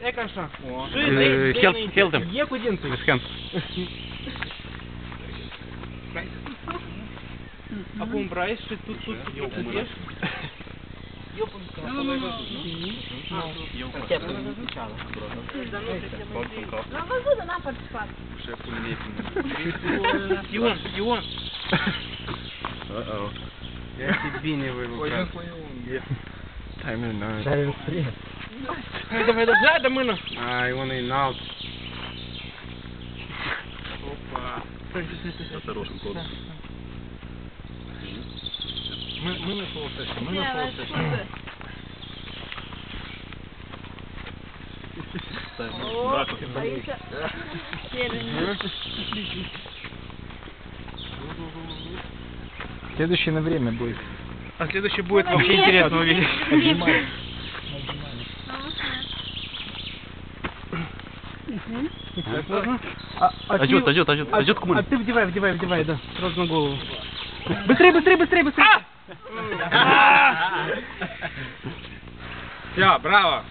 É caixa. Е, Хелп, хелп them. Є куди With hands. Acum Bryce și tu, tu, tu, tu, tu ești? L-am văzut, dar n-am participat. Ion, Ion. Uh-oh. Як біне ви Time in now. Hai, давай, давай, до мене. I wanna in out. Ми, ми на солосечці, ми Ні, на але солосечці. слухай. О, боїться. Челендж. Следующее на время будет. А следующий будет Ну, вообще интересно увидеть. А, а ты- Идет, идет, идет, а- идет к А ты вдевай, вдевай, вдевай, да. Сразу на голову. Быстрее, быстрее, быстрее, быстрее. Все, браво!